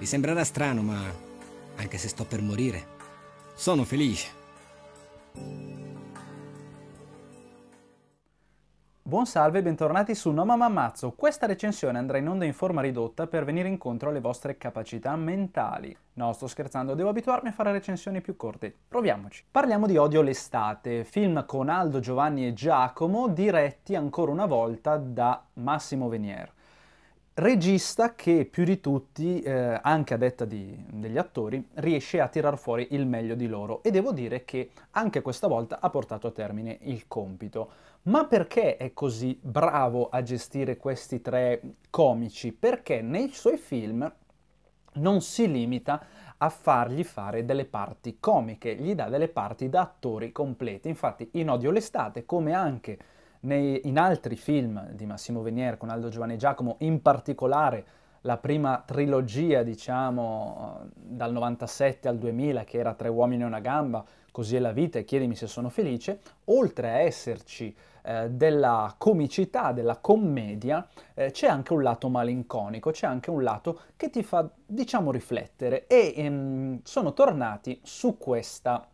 Vi sembrerà strano, ma anche se sto per morire, sono felice. Buon salve e bentornati su No Mamma Ammazzo. Questa recensione andrà in onda in forma ridotta per venire incontro alle vostre capacità mentali. No, sto scherzando, devo abituarmi a fare recensioni più corte. Proviamoci. Parliamo di Odio l'estate, film con Aldo, Giovanni e Giacomo, diretti ancora una volta da Massimo Venier. Regista che più di tutti, eh, anche a detta di, degli attori, riesce a tirar fuori il meglio di loro e devo dire che anche questa volta ha portato a termine il compito. Ma perché è così bravo a gestire questi tre comici? Perché nei suoi film non si limita a fargli fare delle parti comiche, gli dà delle parti da attori completi. Infatti in Odio l'estate, come anche nei, in altri film di Massimo Venier con Aldo Giovanni Giacomo, in particolare la prima trilogia, diciamo, dal 97 al 2000, che era Tre uomini e una gamba, Così è la vita e chiedimi se sono felice, oltre a esserci eh, della comicità, della commedia, eh, c'è anche un lato malinconico, c'è anche un lato che ti fa, diciamo, riflettere e ehm, sono tornati su questa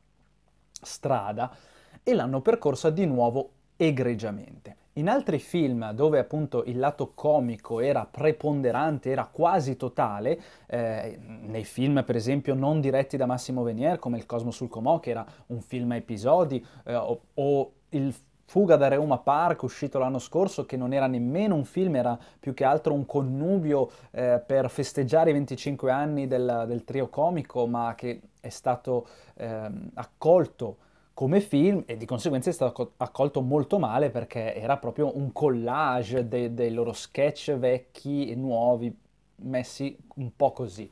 strada e l'hanno percorsa di nuovo egregiamente. In altri film dove appunto il lato comico era preponderante, era quasi totale, eh, nei film per esempio non diretti da Massimo Venier come Il Cosmo sul Comò, che era un film a episodi, eh, o, o il Fuga da Reuma Park, uscito l'anno scorso, che non era nemmeno un film, era più che altro un connubio eh, per festeggiare i 25 anni del, del, trio comico, ma che è stato eh, accolto come film e di conseguenza è stato accolto molto male perché era proprio un collage dei, dei loro sketch vecchi e nuovi messi un po' così.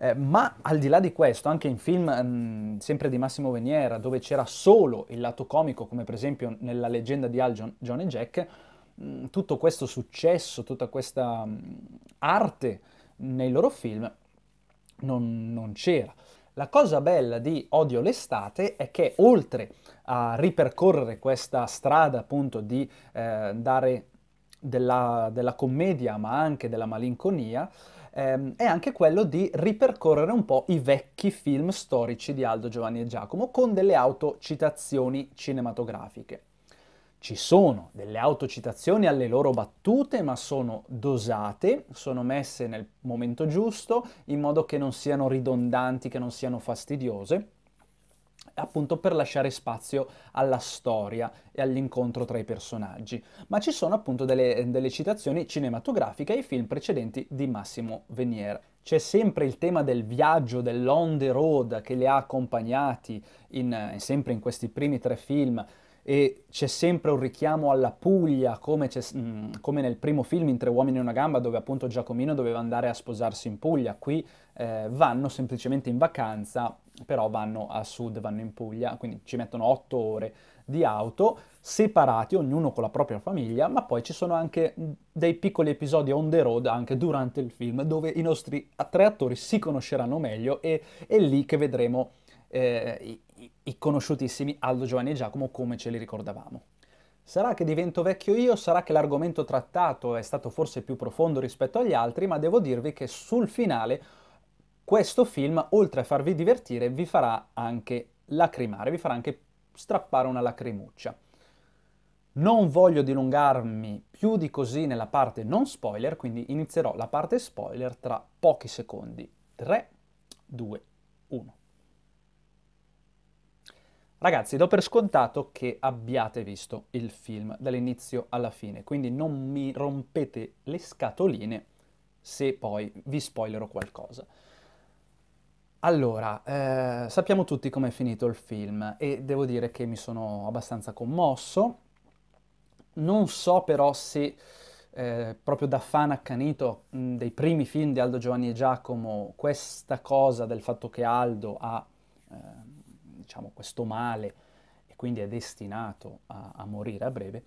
Eh, ma al di là di questo, anche in film mh, mm, sempre di Massimo Veniera, dove c'era solo il lato comico, come per esempio nella leggenda di Al John, John e Jack, mh, mm, tutto questo successo, tutta questa mh, mm, arte nei loro film non, non c'era. La cosa bella di Odio l'estate è che oltre a ripercorrere questa strada appunto di eh, dare della, della, commedia ma anche della malinconia, ehm, è anche quello di ripercorrere un po' i vecchi film storici di Aldo Giovanni e Giacomo con delle autocitazioni cinematografiche. Ci sono delle autocitazioni alle loro battute, ma sono dosate, sono messe nel momento giusto, in modo che non siano ridondanti, che non siano fastidiose, appunto per lasciare spazio alla storia e all'incontro tra i personaggi. Ma ci sono appunto delle, delle citazioni cinematografiche ai film precedenti di Massimo Venier. C'è sempre il tema del viaggio, dell'on the road che li ha accompagnati in, sempre in questi primi tre film, e c'è sempre un richiamo alla Puglia, come, mm, come, nel primo film in Tre uomini e una gamba, dove appunto Giacomino doveva andare a sposarsi in Puglia. Qui eh, vanno semplicemente in vacanza, però vanno a sud, vanno in Puglia, quindi ci mettono otto ore di auto, separati, ognuno con la propria famiglia, ma poi ci sono anche dei piccoli episodi on the road anche durante il film, dove i nostri tre attori si conosceranno meglio e è lì che vedremo eh, i, conosciutissimi Aldo, Giovanni e Giacomo come ce li ricordavamo. Sarà che divento vecchio io, sarà che l'argomento trattato è stato forse più profondo rispetto agli altri, ma devo dirvi che sul finale questo film, oltre a farvi divertire, vi farà anche lacrimare, vi farà anche strappare una lacrimuccia. Non voglio dilungarmi più di così nella parte non spoiler, quindi inizierò la parte spoiler tra pochi secondi. 3, 2, 1. Ragazzi, do per scontato che abbiate visto il film dall'inizio alla fine, quindi non mi rompete le scatoline se poi vi spoilerò qualcosa. Allora, eh, sappiamo tutti com'è finito il film e devo dire che mi sono abbastanza commosso. Non so però se eh, proprio da fan accanito mh, dei primi film di Aldo Giovanni e Giacomo questa cosa del fatto che Aldo ha... Eh, diciamo, questo male e quindi è destinato a, a morire a breve,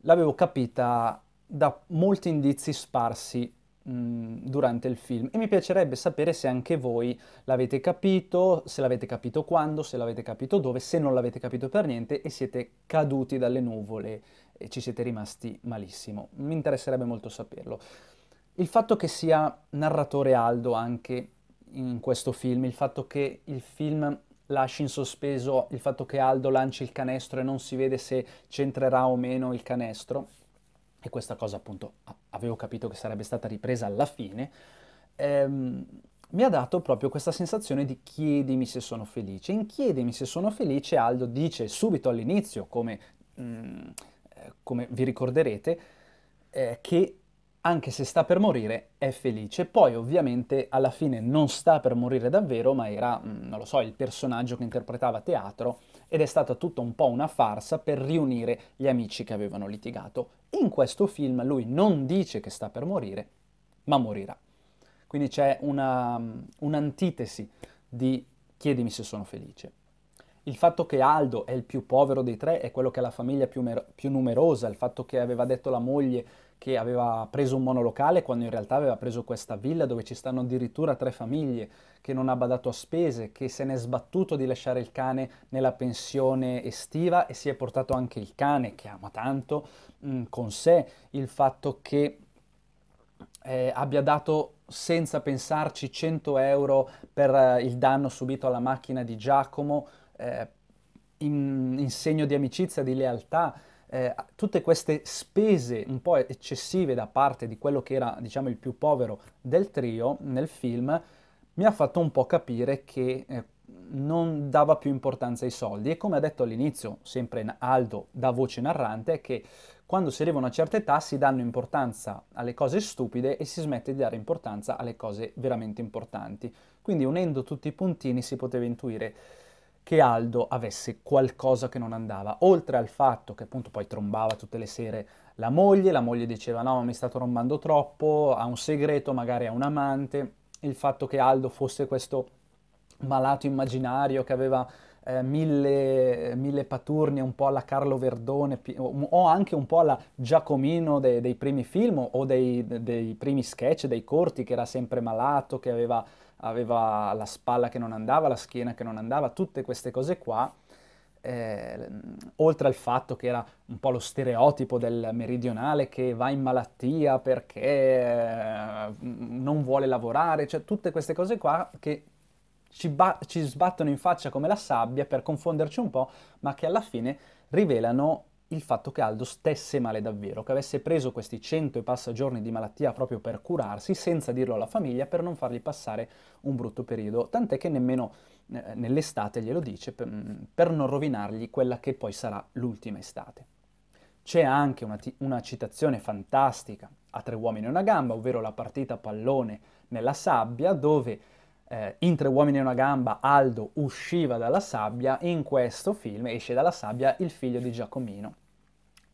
l'avevo capita da molti indizi sparsi mh, durante il film e mi piacerebbe sapere se anche voi l'avete capito, se l'avete capito quando, se l'avete capito dove, se non l'avete capito per niente e siete caduti dalle nuvole e ci siete rimasti malissimo. Mi interesserebbe molto saperlo. Il fatto che sia narratore Aldo anche in questo film, il fatto che il film lasci in sospeso il fatto che Aldo lanci il canestro e non si vede se c'entrerà o meno il canestro, e questa cosa appunto avevo capito che sarebbe stata ripresa alla fine, ehm, mi ha dato proprio questa sensazione di chiedimi se sono felice. In chiedimi se sono felice Aldo dice subito all'inizio, come, mm, eh, come vi ricorderete, eh, che anche se sta per morire, è felice. Poi ovviamente alla fine non sta per morire davvero, ma era, mm, non lo so, il personaggio che interpretava teatro ed è stata tutta un po' una farsa per riunire gli amici che avevano litigato. In questo film lui non dice che sta per morire, ma morirà. Quindi c'è una, mm, un'antitesi di chiedimi se sono felice. Il fatto che Aldo è il più povero dei tre è quello che ha la famiglia più, mer- più numerosa, il fatto che aveva detto la moglie che aveva preso un monolocale quando in realtà aveva preso questa villa dove ci stanno addirittura tre famiglie, che non ha badato a spese, che se n'è sbattuto di lasciare il cane nella pensione estiva e si è portato anche il cane, che ama tanto, mh, mm, con sé, il fatto che eh, abbia dato senza pensarci 100 euro per eh, il danno subito alla macchina di Giacomo, eh, in, in segno di amicizia, di lealtà, eh, tutte queste spese un po' eccessive da parte di quello che era, diciamo, il più povero del trio nel film, mi ha fatto un po' capire che eh, non dava più importanza ai soldi e come ha detto all'inizio, sempre Aldo da voce narrante, è che quando si arriva a una certa età si danno importanza alle cose stupide e si smette di dare importanza alle cose veramente importanti. Quindi unendo tutti i puntini si poteva intuire che Aldo avesse qualcosa che non andava, oltre al fatto che appunto poi trombava tutte le sere la moglie, la moglie diceva no, mi sta trombando troppo, ha un segreto, magari ha un amante, il fatto che Aldo fosse questo malato immaginario che aveva eh, mille, mille, paturnie, un po' alla Carlo Verdone o anche un po' alla Giacomino dei, dei primi film o dei, dei primi sketch, dei corti, che era sempre malato, che aveva aveva la spalla che non andava, la schiena che non andava, tutte queste cose qua, eh, oltre al fatto che era un po' lo stereotipo del meridionale che va in malattia perché eh, non vuole lavorare, cioè tutte queste cose qua che ci, ba- ci sbattono in faccia come la sabbia per confonderci un po', ma che alla fine rivelano il fatto che Aldo stesse male davvero, che avesse preso questi cento e passa giorni di malattia proprio per curarsi, senza dirlo alla famiglia, per non fargli passare un brutto periodo, tant'è che nemmeno eh, nell'estate glielo dice, per, mm, per, non rovinargli quella che poi sarà l'ultima estate. C'è anche una, una citazione fantastica a Tre uomini e una gamba, ovvero la partita pallone nella sabbia, dove eh, in Tre uomini e una gamba Aldo usciva dalla sabbia, in questo film esce dalla sabbia il figlio di Giacomino,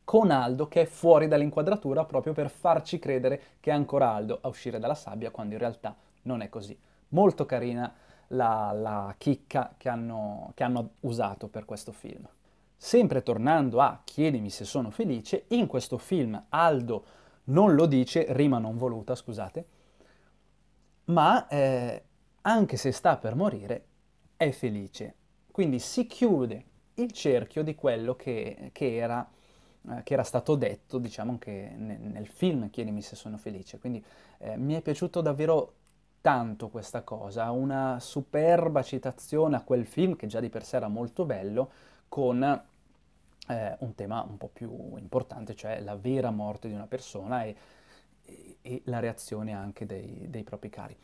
con Aldo che è fuori dall'inquadratura proprio per farci credere che è ancora Aldo a uscire dalla sabbia quando in realtà non è così. Molto carina la, la chicca che hanno, che hanno usato per questo film. Sempre tornando a Chiedimi se sono felice, in questo film Aldo non lo dice, rima non voluta, scusate, ma eh, anche se sta per morire, è felice. Quindi si chiude il cerchio di quello che, che, era, eh, che era, stato detto, diciamo, anche nel, nel, film Chiedimi se sono felice. Quindi eh, mi è piaciuto davvero tanto questa cosa, una superba citazione a quel film che già di per sé era molto bello, con eh, un tema un po' più importante, cioè la vera morte di una persona e, e, e la reazione anche dei, dei propri cari.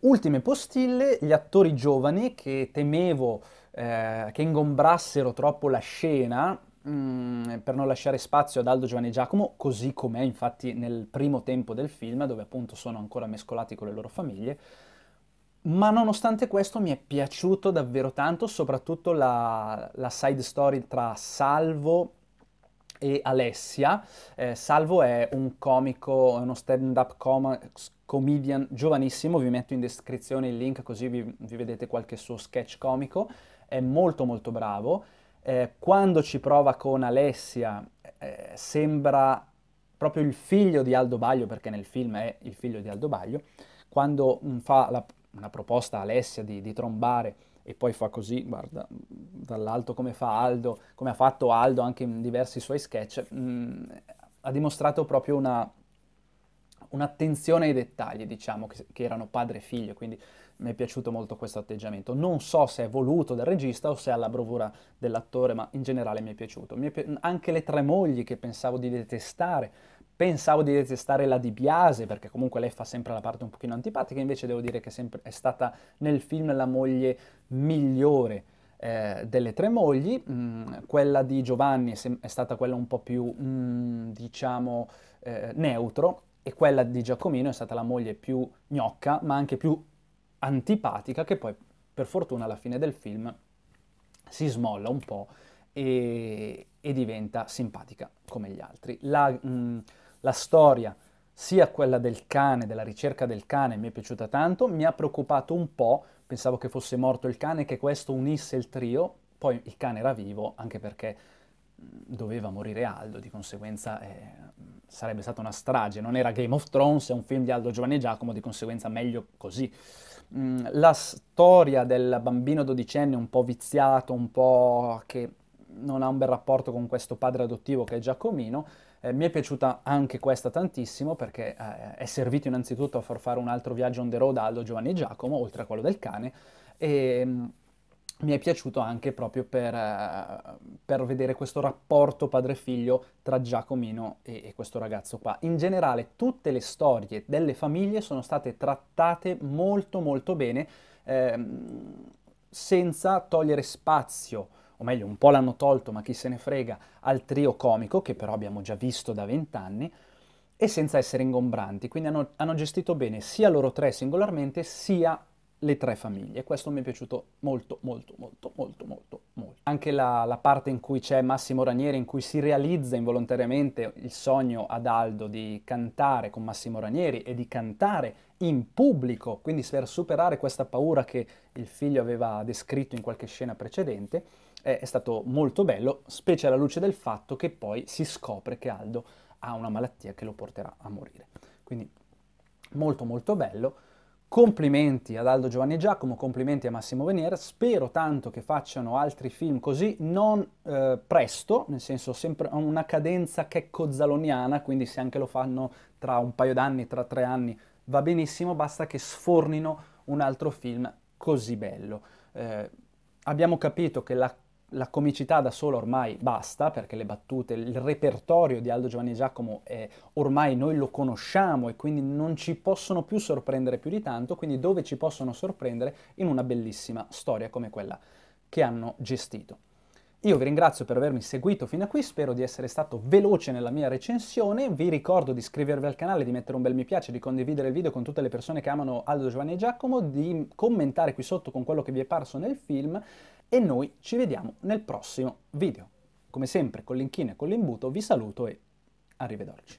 Ultime postille, gli attori giovani che temevo eh, che ingombrassero troppo la scena mm, per non lasciare spazio ad Aldo Giovanni e Giacomo, così com'è infatti nel primo tempo del film, dove appunto sono ancora mescolati con le loro famiglie. Ma nonostante questo mi è piaciuto davvero tanto, soprattutto la, la side story tra Salvo e Alessia. Eh, Salvo è un comico, uno stand-up com- comedian giovanissimo, vi metto in descrizione il link così vi, vi vedete qualche suo sketch comico, è molto molto bravo. Eh, quando ci prova con Alessia eh, sembra proprio il figlio di Aldo Baglio, perché nel film è il figlio di Aldo Baglio, quando mm, fa la, una proposta a Alessia di, di trombare e poi fa così, guarda, dall'alto come fa Aldo, come ha fatto Aldo anche in diversi suoi sketch, mh, mm, ha dimostrato proprio una, un'attenzione ai dettagli, diciamo, che, che erano padre e figlio, quindi mi è piaciuto molto questo atteggiamento. Non so se è voluto dal regista o se è alla bravura dell'attore, ma in generale mi è piaciuto. Mi è pi- anche le tre mogli che pensavo di detestare, pensavo di detestare la Di Biase, perché comunque lei fa sempre la parte un pochino antipatica, invece devo dire che sempre, è stata nel film la moglie migliore. Eh, delle tre mogli, mm, quella di Giovanni è, è, stata quella un po' più, mm, diciamo, eh, neutro, e quella di Giacomino è stata la moglie più gnocca, ma anche più antipatica, che poi per fortuna alla fine del film si smolla un po' e, e diventa simpatica come gli altri. La, mh, la storia, sia quella del cane, della ricerca del cane, mi è piaciuta tanto, mi ha preoccupato un po', pensavo che fosse morto il cane, che questo unisse il trio, poi il cane era vivo, anche perché doveva morire Aldo, di conseguenza eh, sarebbe stata una strage, non era Game of Thrones, è un film di Aldo Giovanni e Giacomo, di conseguenza meglio così. Mm, la storia del bambino dodicenne un po' viziato, un po' che non ha un bel rapporto con questo padre adottivo che è Giacomino, eh, mi è piaciuta anche questa tantissimo perché eh, è servito innanzitutto a far fare un altro viaggio on the road a Aldo Giovanni e Giacomo, oltre a quello del cane, e mm, mi è piaciuto anche proprio per, uh, per vedere questo rapporto padre-figlio tra Giacomino e, e, questo ragazzo qua. In generale tutte le storie delle famiglie sono state trattate molto molto bene, ehm, senza togliere spazio, o meglio un po' l'hanno tolto, ma chi se ne frega, al trio comico, che però abbiamo già visto da vent'anni, e senza essere ingombranti. Quindi hanno, hanno gestito bene sia loro tre singolarmente, sia le tre famiglie. Questo mi è piaciuto molto, molto, molto, molto, molto, molto. Anche la, la, parte in cui c'è Massimo Ranieri, in cui si realizza involontariamente il sogno ad Aldo di cantare con Massimo Ranieri e di cantare in pubblico, quindi per superare questa paura che il figlio aveva descritto in qualche scena precedente, è, è stato molto bello, specie alla luce del fatto che poi si scopre che Aldo ha una malattia che lo porterà a morire. Quindi molto molto bello. Complimenti ad Aldo Giovanni e Giacomo, complimenti a Massimo Venier, spero tanto che facciano altri film così, non eh, presto, nel senso sempre una cadenza checco-zaloniana, quindi se anche lo fanno tra un paio d'anni, tra tre anni, va benissimo, basta che sfornino un altro film così bello. Eh, abbiamo capito che la la comicità da sola ormai basta, perché le battute, il repertorio di Aldo Giovanni Giacomo è, ormai noi lo conosciamo e quindi non ci possono più sorprendere più di tanto, quindi dove ci possono sorprendere? In una bellissima storia come quella che hanno gestito. Io vi ringrazio per avermi seguito fino a qui, spero di essere stato veloce nella mia recensione, vi ricordo di iscrivervi al canale, di mettere un bel mi piace, di condividere il video con tutte le persone che amano Aldo Giovanni e Giacomo, di commentare qui sotto con quello che vi è parso nel film e noi ci vediamo nel prossimo video. Come sempre con l'inchino e con l'imbuto vi saluto e arrivederci.